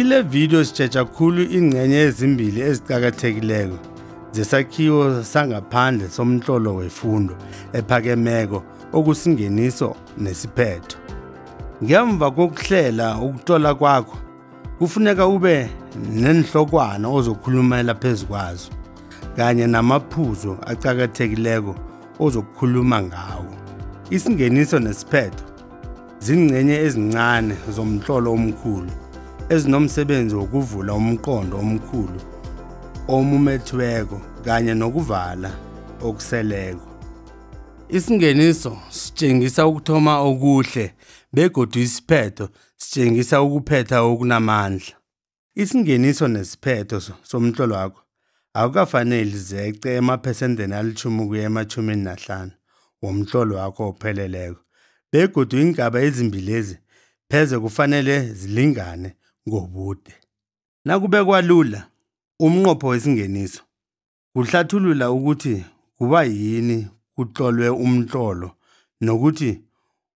Kile video sitshetsha khulu ingcenye ezimbili ezicakathekileko zesakhiwo sangaphandle somhlolo wefundo ephakemeko okusingeniso nesiphetho. Ngemva kokuhlela ukutlola kwakho, kufuneka ube nenhlokwana ozokhulumela phezu kwazo kanye namaphuzu acakathekileko ozokukhuluma ngawo. Isingeniso nesiphetho zingcenye ezincane zomhlolo omkhulu ezinomsebenzi wokuvula umqondo omkhulu omumethiweko kanye nokuvala okuseleko. Isingeniso sitshengisa ukuthoma okuhle begodu isiphetho sitshengisa ukuphetha okunamandla. Isingeniso nesiphetho somhlolo wakho akukafaneli zece emaphesenteni alitjhumi kuya ematjhumini nahlanu womhlolo wakho opheleleko begodu iingaba ezimbilezi pheze kufanele zilingane ngobude. Nakubekwa lula, umnqopho wesingeniso kuhlathulula ukuthi kuba yini kutlolwe umtlolo nokuthi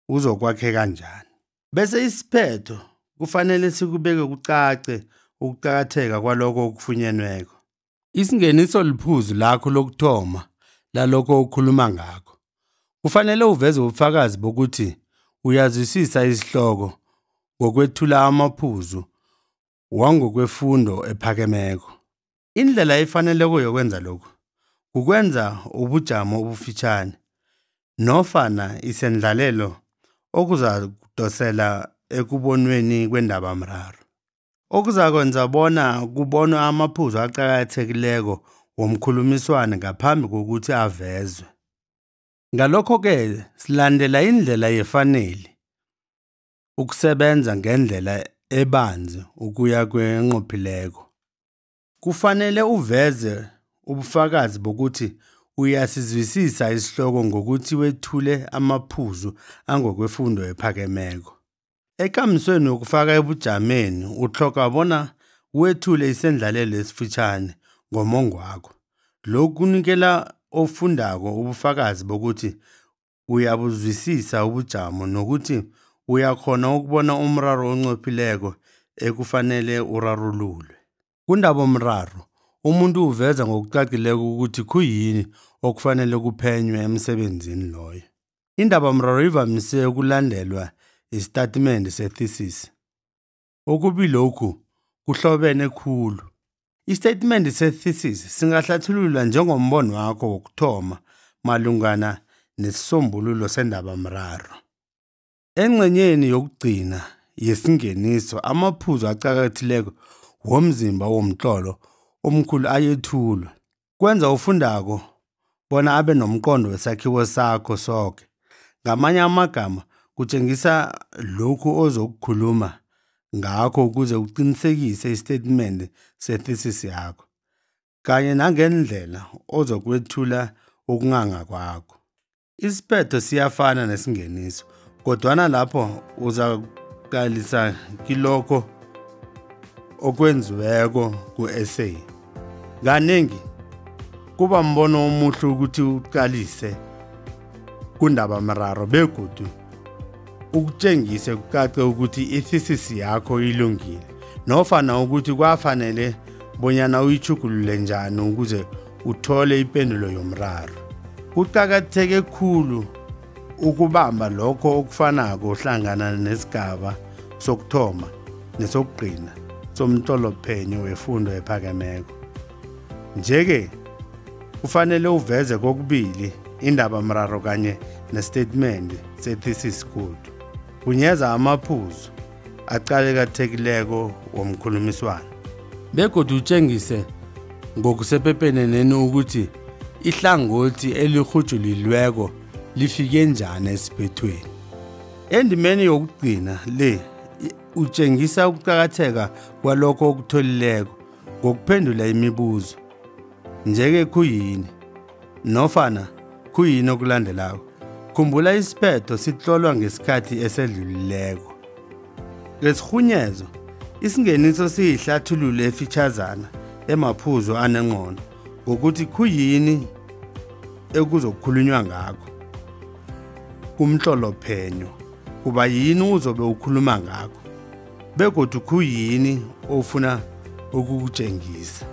uzokwakheka njani. Bese isiphetho kufanele sikubeke kucace ukuqakatheka kwalokho okufunyenweko. Isingeniso liphuzu lakho lokuthoma lalokho okhuluma ngakho. Kufanele uveze ubufakazi bokuthi uyazwisisa isihloko ngokwethula amaphuzu wangokwefundo ephakemeko. Indlela efaneleko yokwenza lokhu kukwenza ubujamo obufitjhani nofana isendlalelo okuzakudosela ekubonweni kwendabamraro. Okuzakwenza bona kubonwe amaphuzu aqakathekileko womkhulumiswano ngaphambi kokuthi avezwe. Ngalokho-ke silandela indlela yefaneli ukusebenza ngendlela ebanzi ukuya kwenqophileko. Kufanele uveze ubufakazi bokuthi uyasizwisisa isihloko ngokuthi wethule amaphuzu angokwefundo ephakemeko. Ekamisweni yokufaka ebujameni utlhoga bona wethule isendlalelo esifitjhani ngomongo wakho. Lokhu kunikela ofundako ubufakazi bokuthi uyabuzwisisa ubujamo nokuthi uyakghona ukubona umraro onqophileko ekufanele urarululwe. Kundabomraro, umuntu uveza ngokucacileko ukuthi khuyini okufanele kuphenywe emsebenzini loyo. Indabamraro ivamise ukulandelwa isitatimende se-thesis. Okubilokhu kuhlobene khulu. Isitatimende se-thesis singahlathululwa njengombono wakho wokuthoma malungana nesisombululo sendabamraro. Engcenyeni yokugcina yesingeniso amaphuzu aqakathekileko womzimba womtlolo omkhulu ayethulwa. Kwenza ofundako bona abe nomqondo wesakhiwo sakho soke. Ngamanye amagama kutjengisa lokhu ozokukhuluma ngakho ukuze uqinisekise isitatimende se-thesis yakho kanye nangendlela ozokwethula ukunganga kwakho. Isiphetho siyafana nesingeniso kodwana lapho uzakuqalisa kilokho okwenziweko ku-essay. Kanengi kuba mbono omuhle ukuthi uqalise kundabamraro begodu ukutshengise kucace ukuthi i-thesis yakho ilungile nofana ukuthi kwafanele bonyana uyichugulule njani ukuze uthole ipendulo yomraro. Kuqakatheke khulu ukubamba lokho okufanako hlangana nesigaba sokuthoma nesokugcina somtlolophenyo wefundo ephakemeko. Nje-ke kufanele uveze kokubili indabamraro kanye nestatement se-thesis code. Kunyeza amaphuzu aqalekathekileko womkhulumiswano. Begodu utjengise ngokusepepeneneni ukuthi ihlangothi elirhujulilweko lifike njani esiphethweni. Endimeni yokugcina le utshengisa ukuqakatheka kwalokho okutholileko ngokuphendula imibuzo. Nje-ke khuyini nofana khuyini okulandelako. Khumbula isiphetho sitlolwa ngesikhathi esedlulileko. Ngesirhunyezo, isingeniso siyihlathululo efitjhazana emaphuzu anengqondo ngokuthi khuyini ekuzokukhulunywa ngakho. Kumhlolophenyo kuba yini uzobe ukhuluma ngakho. begodwa kuyini ofuna ukukutshengisa?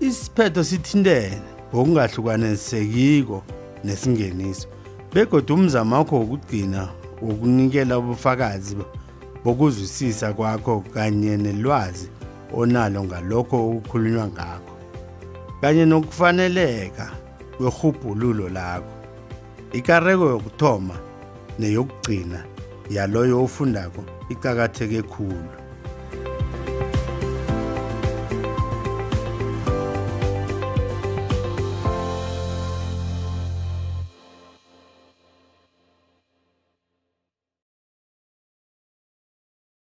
Isiphetho sithintene ngokungahlukanesekiko nesingeniso. Begodwa umzamo wakho wokugcina wokunikela ubufakazi bokuzwisisa kwakho kanye nelwazi onalo ngalokho okukhulunywa ngakho kanye nokufaneleka kwehubhululo lakho. Ikareko yokuthoma neyokugcina yaloyo ofundako icakatheke khulu.